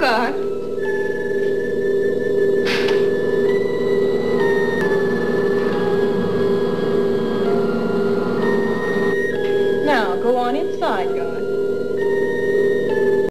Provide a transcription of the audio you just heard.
God. Now, go on inside, God.